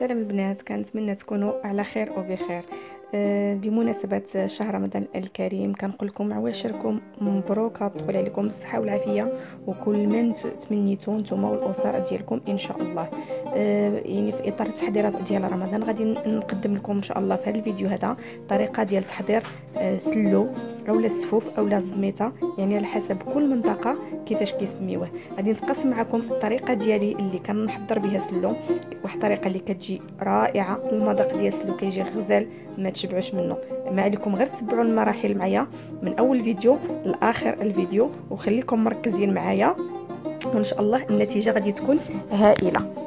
سلام البنات كنتمنى تكونوا على خير وبخير آه، بمناسبة شهر رمضان الكريم كنقول لكم عواشركم مبروك تدخل عليكم الصحة والعافية وكل من تمنيتو نتوما والأسر ديالكم إن شاء الله. يعني في إطار التحضيرات ديال رمضان. غادي نقدم لكم إن شاء الله في هذا الفيديو هذا طريقة ديال تحضير آه، سلو أولا السفوف أولا الزميته يعني على حسب كل منطقة كيفاش كيسميوه. غادي نتقاسم معكم الطريقة ديالي اللي كنحضر بها سلو واحد الطريقة اللي كتجي رائعة المذاق ديال السلو كيجي غزال ما تشبعوش منه. ما عليكم غير تبعوا المراحل معايا من أول فيديو لآخر الفيديو وخليكم مركزين معايا وإن شاء الله النتيجة غادي تكون هائلة.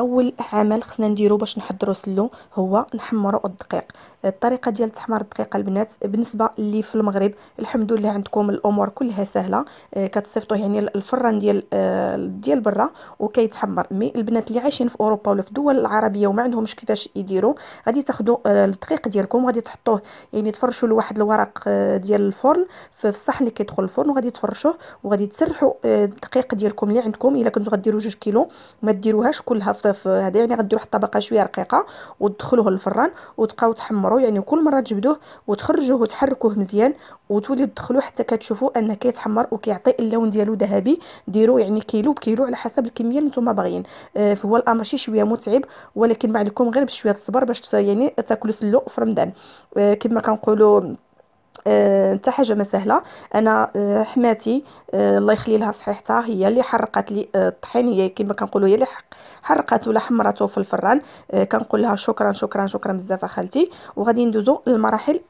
أول عمل خصنا نديرو باش نحضروا سلو هو نحمروا الدقيق. الطريقة ديال تحمير الدقيق البنات بالنسبة اللي في المغرب الحمد لله عندكم الأمور كلها سهلة. آه، كتصيفطوه يعني الفران ديال آه، ديال برا وكيتحمر. مي البنات اللي عايشين في أوروبا ولا في الدول العربية وما عندهمش كيفاش يديروا غادي تاخذوا آه، الدقيق ديالكم غادي تحطوه يعني تفرشوا لواحد الورق ديال الفرن في الصحن اللي كيدخل الفرن وغادي تفرشوه وغادي تسرحوا الدقيق ديالكم اللي عندكم. إلا كنتو غديروا جوج كيلو ما ديروهاش كلها في هذا يعني غديروا واحد الطبقة شوية رقيقة وتدخلوه للفران وتبقاو تحمروا يعني كل مرة تجبدوه وتخرجوه وتحركوه مزيان وتوليو تدخلوه حتى كتشوفوا أنه كيتحمر وكيعطي اللون ديالو ذهبي. ديروا يعني كيلو بكيلو على حسب الكمية اللي نتوما باغيين. آه فهو الأمر شي شوية متعب ولكن ما عليكم غير بشوية الصبر باش يعني تاكلوا سلو في رمضان. آه كما كنقولوا حتى آه حاجة ما سهلة. أنا آه حماتي آه الله يخلي لها صحيحتها هي اللي حرقت لي الطحين. هي كما كنقولوا هي اللي حرقت ولا حمرته في الفران. كنقول لها شكرا شكرا شكرا بزاف خالتي. وغادي ندوزو للمراحل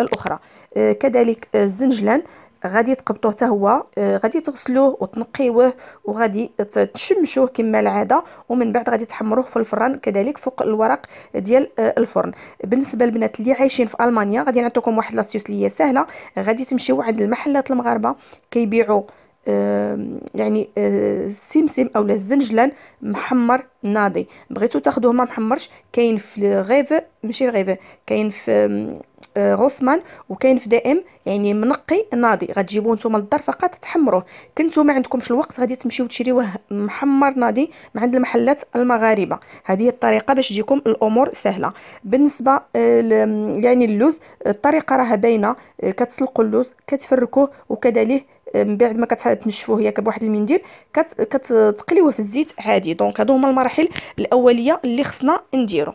الأخرى. كذلك الزنجلان. غادي تقبطوه حتى هو آه غادي تغسلوه وتنقيوه وغادي تشمشوه كما العادة ومن بعد غادي تحمروه في الفران كذلك فوق الورق ديال آه الفرن. بالنسبة للبنات اللي عايشين في ألمانيا غادي نعطيكم واحد لاستيوس اللي هي سهلة. غادي تمشيو عند المحلات المغاربة كيبيعوا يعني آه، سمسم أولا الزنجلان محمر ناضي. بغيتو تاخذوه ما محمرش كاين في غيف ماشي غيف كاين في آه، غوسمان وكاين في دائم يعني منقي ناضي غتجيبوه نتوما للدار فقط تحمروه. كنتو ما عندكمش الوقت غادي تمشيو تشريوه محمر ناضي من عند المحلات المغاربة. هذه الطريقة باش تجيكم الأمور سهلة. بالنسبة آه، يعني اللوز الطريقة راها باينة. كتسلقوا اللوز كتفركوه وكذلك من بعد ما كتنشفوه ياك بواحد المنديل كتقليوه في الزيت عادي. donc هادو هما المراحل الأولية اللي خصنا نديرو.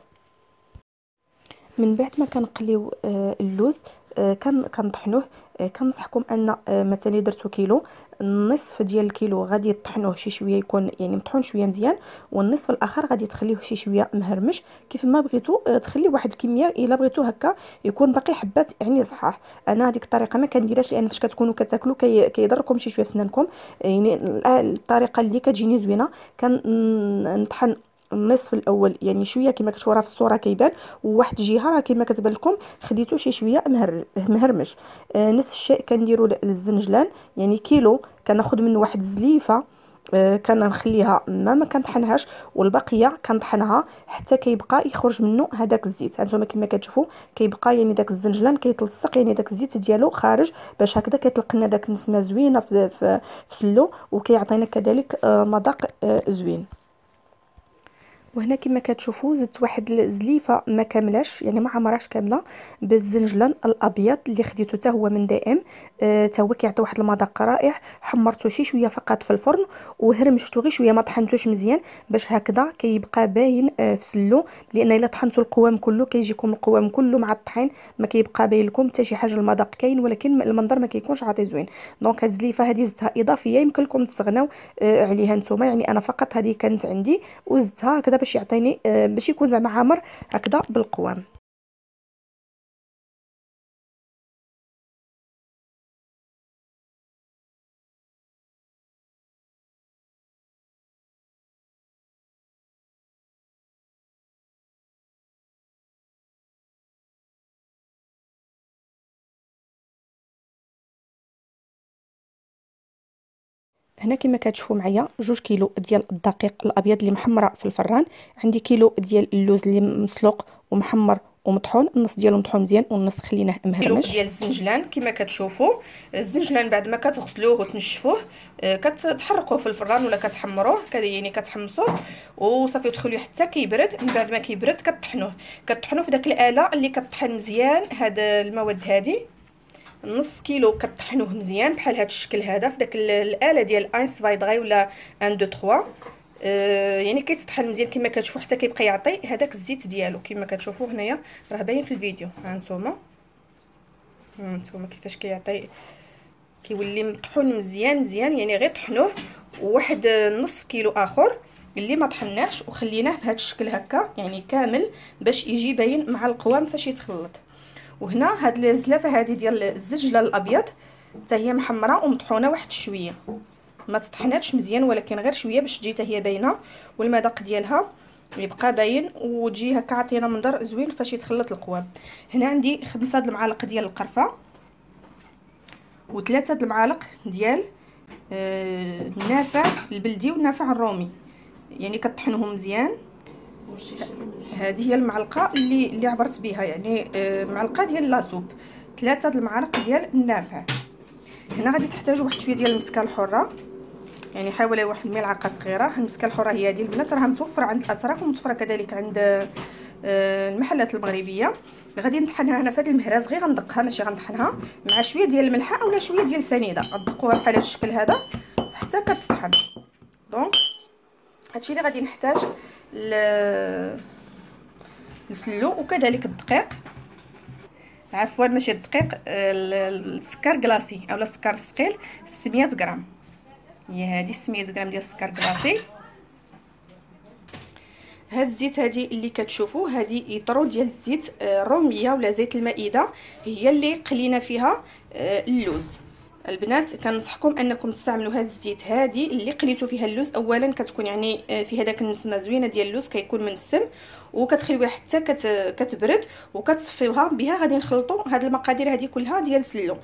من بعد ما كنقليو آه، اللوز آه، كنطحنوه. آه، كنصحكم أن مثلا درتو كيلو النصف ديال الكيلو غادي طحنوه شي شوية يكون يعني مطحون شوية مزيان والنصف الآخر غادي تخليوه شي شوية مهرمش. كيف ما بغيتو تخلي واحد الكمية إلا بغيتو هكا يكون باقي حبات يعني صحاح. أنا هذيك الطريقة ما كنديرهاش لأن فاش كتكونوا كتاكلوا كي كيضركم شي شوية في سنانكم. يعني الطريقة اللي كتجيني زوينة كنطحن النصف الأول يعني شوية كما كتشوفوا راه في الصورة كيبان وواحد جهة راه كما كتبان لكم خديتو شي شوية مهر مهرمش. آه نفس الشيء كنديروا للزنجلان يعني كيلو كناخذ منه واحد الزليفة آه كنخليها ما ما كنطحنهاش والبقية كنطحنها حتى كيبقى يخرج منه هذاك الزيت. هانتوما كما كتشوفوا كيبقى يعني داك الزنجلان كيتلصق يعني داك الزيت ديالو خارج باش هكذا كيطلق لنا داك النسمه زوينة في, في, في سلو وكيعطينا كذلك آه مذاق آه زوين. وهنا كما كتشوفوا زدت واحد الزليفه ما كاملاش يعني ما عمرهاش كاملة بالزنجلان الأبيض اللي خديته حتى هو من دائم. حتى آه هو كيعطي واحد المذاق رائع. حمرته شي شوية فقط في الفرن وهرمشته غير شوية ما طحنتوش مزيان باش هكذا كيبقى باين آه في سلو. لأن إلا طحنتو القوام كله كيجيكم القوام كله مع الطحين ما كيبقى باين لكم حتى شي حاجة المذاق كاين ولكن المنظر ما كيكونش عاطي زوين. donc هاد الزليفة هذه زدتها إضافية يمكن لكم تستغناو آه عليها نتوما. يعني أنا فقط هذه كانت عندي وزدتها هكذا يعطيني آه، باش يكون زعما عامر هكذا بالقوام هنا كما كتشوفوا معايا جوج كيلو ديال الدقيق الأبيض اللي محمره في الفران. عندي كيلو ديال اللوز اللي مسلوق ومحمر ومطحون. النص ديالو مطحون مزيان والنص خليناه مهرمش. ديال الزنجلان كما كتشوفوا. الزنجلان بعد ما كتغسلوه وتنشفوه آه، كتحرقوه في الفران ولا كتحمروه يعني كتحمصوه وصافي تخليه حتى كيبرد. من بعد ما كيبرد كطحنوه. كطحنوه في داك الآلة اللي كطحن مزيان هاد المواد هادي. نص كيلو كطحنوه مزيان بحال هاد الشكل هذا في داك الآلة ديال اينس فايدغاي ولا 1 2 3 آه يعني كيتطحن مزيان كما كتشوفوا حتى كيبقى يعطي هذاك الزيت ديالو كما كتشوفوا هنايا. راه باين في الفيديو. ها انتما ها كيفاش كيعطي. كيولي مطحون مزيان مزيان. يعني غير طحنوه وواحد نصف كيلو آخر اللي ما طحناهش وخليناه بهذا الشكل هكا يعني كامل باش يجي باين مع القوام فاش يتخلط. وهنا هاد الزلافه هذه ديال الزجله الأبيض حتى هي محمرة ومطحونة واحد شوية. ما تطحناتش مزيان ولكن غير شوية باش تجي هي باينة. والمذاق ديالها يبقى باين وتجي هكا عطينا منظر زوين فاش يتخلط القوام. هنا عندي خمسة المعالق ديال القرفة وثلاثة المعالق ديال آه النافع البلدي والنافع الرومي. يعني كطحنوهم مزيان. هذه هي المعلقة اللي اللي عبرت بها يعني آه معلقة ديال لاصوب ثلاثة المعالق ديال النافع. هنا غادي تحتاجوا واحد شوية ديال المسكة الحرة. يعني حوالي واحد الملعقة صغيرة. المسكة الحرة هي هذه البنات راها متوفرة عند الأتراك ومتوفرة كذلك عند آه المحلات المغربية. غادي نطحنها هنا في هذا المهراز غير غندقها ماشي غنطحنها مع شوية ديال الملحة اولا شوية ديال سنيدة. غدقوها بحال هذا الشكل هذا حتى كتطحن. donc هادشي اللي غادي نحتاج السلو وكذلك الدقيق. عفوا ماشي الدقيق السكر glacé أولا السكر الثقيل 600 غرام. هي هذه 600 غرام ديال السكر glacé هاد الزيت هادي اللي كتشوفوا هادي يطرو ديال الزيت الرومية ولا زيت المائدة هي اللي قلينا فيها آه، اللوز. البنات كنصحكم أنكم تستعملوا هذا الزيت هادي اللي قليتوا فيها اللوز. اولا كتكون يعني آه، فيها داك النسمه زوينه ديال اللوز كيكون منسم وكتخليوها حتى كت... كتبرد وكتصفيوها بها. غادي نخلطوا هاد المقادير هذه كلها ديال السلو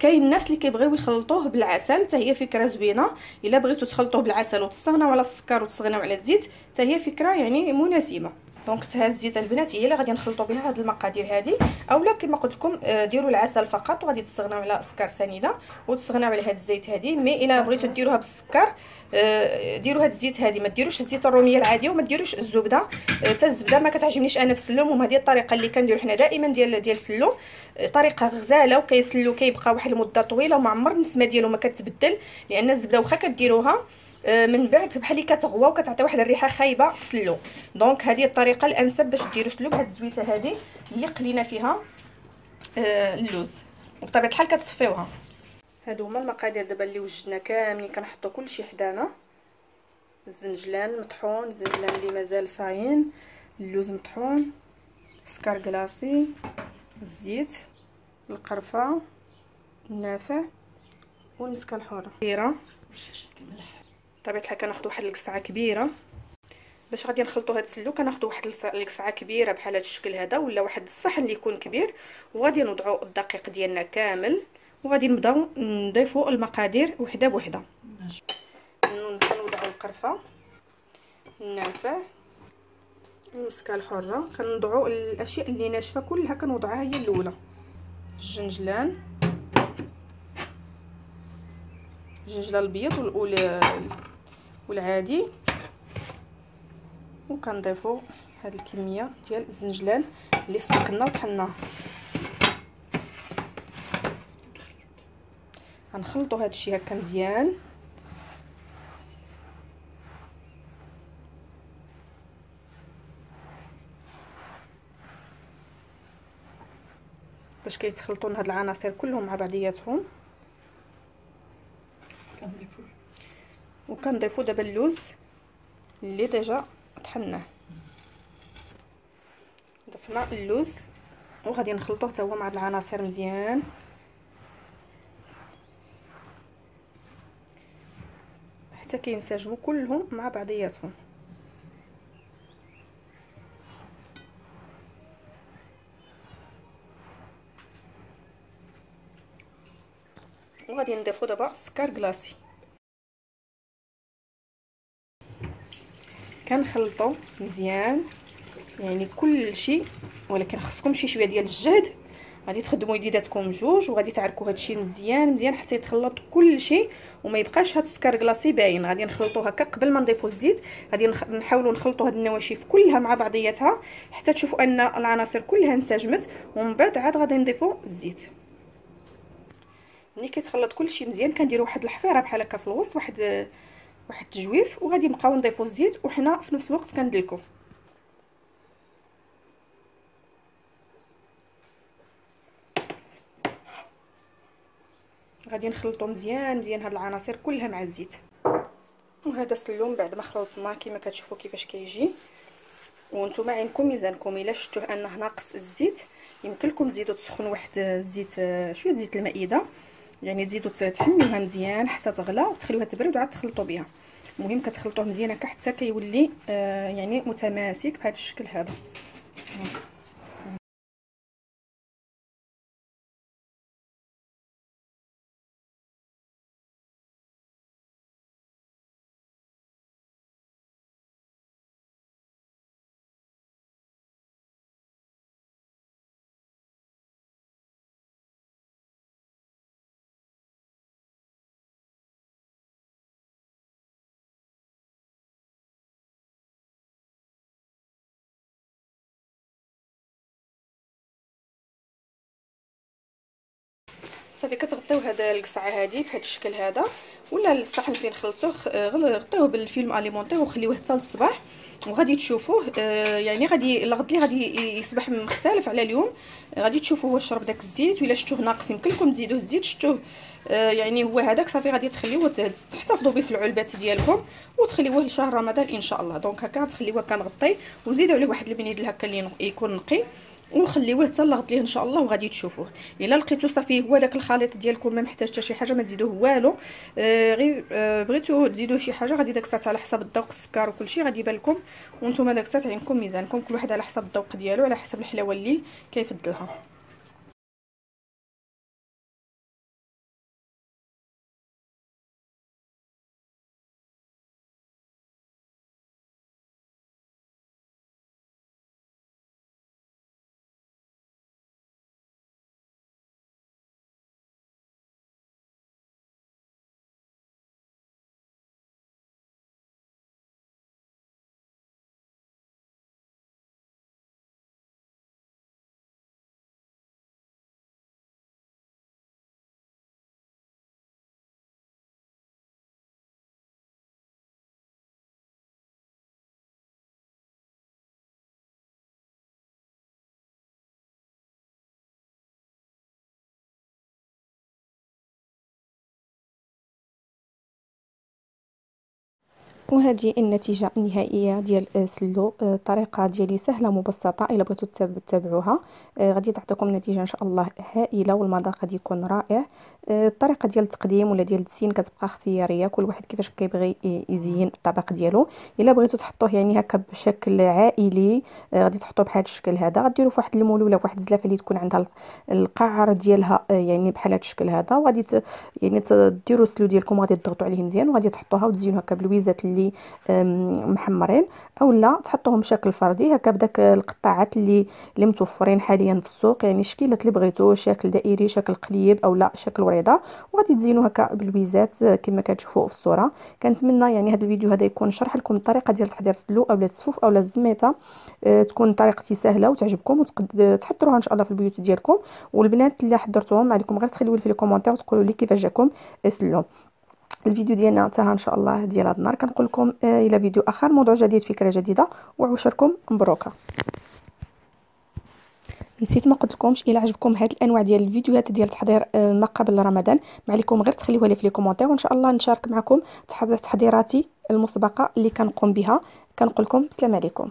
كاين الناس اللي كيبغيو يخلطوه بالعسل حتى هي فكرة زوينة. إلا بغيتوا تخلطوه بالعسل وتستغناو على السكر وتستغناو على الزيت حتى هي فكرة يعني مناسبة. donc هاد الزيت البنات هي اللي غادي نخلطوا بها هاد المقادير هذه أولا كما قلت لكم آه، ديروا العسل فقط وغادي تستغناو على السكر سنيدة وتستغناو على هاد الزيت هذه مي إلا بغيتوا ديروها بالسكر آه، ديروا هاد الزيت هذه ما ديروش الزيت الرومية العاديه وما ديروش الزبدة. حتى آه، الزبدة ما كتعجبنيش أنا في السلوم وهذه الطريقة اللي كنديروا حنا دائما ديال ديال السلوم. طريقة غزالة وكيسلو كيبقى واحد المدة طويلة وما عمر النسمة ديالو ما كتبدل لأن الزبدة واخا كديروها من بعد بحال اللي كتغوى وكتعطي واحد الريحة خايبة في السلو donc هذه الطريقة الأنسب باش ديروا سلو بهاد الزويتة هذه اللي قلينا فيها آه، اللوز. وبطبيعة الحال كتصفيوها. هادو هما المقادير دابا اللي وجدنا كاملين كنحطوا كلشي حدانا. الزنجلان مطحون الزنجلان اللي مازال صاين اللوز مطحون سكر glacé الزيت القرفة النافع والمسكة الحره كبيره بطبيعة الحال كناخذ واحد القصعة كبيرة باش غادي نخلطوا هاد السلو كناخذ واحد القصعة كبيرة بحال هاد الشكل هذا ولا واحد الصحن اللي يكون كبير وغادي نوضعوا الدقيق ديالنا كامل وغادي نبداو نضيفوا المقادير وحدة بوحدة. كنوضعوا القرفة النافع المسكة الحرة كنوضعوا الأشياء اللي ناشفة كلها كنوضعها هي الأولى. الجنجلان الجنجلة الابيض والعادي. وكنضيفوا هاد الكمية ديال الزنجلان اللي سلقنا وطحناه غنخلطوا هاد الشيء هكا مزيان. باش كيتخلطوا هاد العناصر كلهم مع بعضياتهم. كنضيفو وكنضيفو دابا اللوز اللي déjà طحناه. ضفنا اللوز وغادي نخلطوه حتى هو مع العناصر مزيان. حتى كينسجموا كلهم مع بعضياتهم. وغادي نضيفو دابا السكر كلاصي كنخلطو مزيان يعني كل شيء ولكن خصكم شي شوية ديال الجهد. غادي تخدموا يديداتكم جوج وغادي تعركوا هادشي مزيان مزيان حتى يتخلط كل شيء وما يبقاش هاد السكر كلاصي باين. غادي نخلطوا هكا قبل ما نضيفوا الزيت غادي نحاولوا نخلطوا هاد النواشف كلها مع بعضياتها حتى تشوفوا أن العناصر كلها انسجمت ومن بعد عاد غادي نضيفوا الزيت. ملي كيتخلط كلشي مزيان كنديروا واحد الحفيرة بحال هكا في الوسط واحد واحد التجويف وغادي نبقاو نضيفوا الزيت وحنا في نفس الوقت كندلكو. غادي نخلطو مزيان مزيان هاد العناصر كلها مع الزيت. وهذا السلوم بعد ما خلطناه كما كتشوفوا كيفاش كيجي. وأنتم عينكم ميزانكم. إلا شفتوه انه ناقص الزيت يمكن لكم تزيدوا تسخنوا واحد الزيت شوية زيت المائدة. يعني تزيدوا تحميوها مزيان حتى تغلى وتخليوها تبرد وعاد تخلطوا بها المهم كتخلطوه مزيان هكا حتى كيولي آه يعني متماسك بهذا الشكل هذا. صافي كتغطيو هاد القصعة هادي بهذا الشكل هذا ولا الصحن فين خلطوه غطيوه بالفيلم أليمونتير وخليوه حتى للصباح وغادي تشوفوه آه يعني غادي الغد لي غادي يصبح مختلف على اليوم غادي تشوفوا هو شرب داك الزيت ولا شفتوه ناقص يمكن لكم تزيدوا الزيت شفتوه آه يعني هو هذاك صافي غادي تخليوه تحتفظوا به في العلبات ديالكم وتخليوه لشهر رمضان إن شاء الله. دونك هكا تخليوه كنغطي وزيدوا عليه واحد البنيدل هكا اللي يكون نقي. وخليوه حتى لغد ليه إن شاء الله وغادي تشوفوه. إلا لقيتو صافي هو داك الخليط ديالكم ما محتاج حتى شي حاجة ما تزيدوه والو. آه غير آه بغيتو تزيدوه شي حاجة غادي داك الساعة على حسب الذوق السكر وكلشي غادي يبان لكم. وأنتم داك الساعة عندكم ميزانكم كل واحد على حسب الذوق ديالو على حسب الحلاوة اللي كيفضلها. وهذه النتيجة النهائية ديال سلو. الطريقة ديالي سهلة مبسطة إلا بغيتو تتبعوها غادي تعطيكم نتيجة إن شاء الله هائلة والمذاق غادي يكون رائع. الطريقة ديال التقديم ولا ديال التزيين كتبقى اختيارية. كل واحد كيفاش كيبغي يزين الطبق ديالو. إلا بغيتو تحطوه يعني هكا بشكل عائلي غادي تحطوه بهذا الشكل هذا. غديروا في واحد المول ولا في واحد الزلافة اللي تكون عندها القعر ديالها يعني بحال هذا الشكل هذا. وغادي يعني تديروا السلو ديالكم وغادي تضغطوا عليه مزيان. وغادي تحطوها وتزينوا هكا بلويزات اللي محمرين اولا تحطوهم بشكل فردي. هكا بداك القطاعات اللي اللي متوفرين حاليا في السوق يعني الشكيلات اللي بغيتو شكل دائري شكل قليب اولا شكل وريضة. وغادي تزينوا هكا بالويزات كما كتشوفوا في الصورة. كنتمنى يعني هذا الفيديو هذا يكون شرح لكم الطريقة ديال تحضير السلو اولا السفوف اولا الزميته أه تكون طريقتي سهلة وتعجبكم وتحضروها إن شاء الله في البيوت ديالكم. والبنات اللي حضرتوهم عليكم غير تخليوا لي في ال commentaire وتقولوا لي كيفاش جاكم السلو الفيديو ديالنا انتهى ان شاء الله ديال هذا النهار. كنقول لكم آه إلى فيديو آخر. موضوع جديد فكرة جديدة. وعواشركم مبروكة. نسيت ما قلت لكمش الا عجبكم هاد الأنواع ديال الفيديوهات ديال تحضير آه ما قبل رمضان. ما عليكم غير تخليوها لي في les commentaires. وإن شاء الله نشارك معكم تحضيراتي المسبقة اللي كنقوم بها. كنقول لكم السلام عليكم.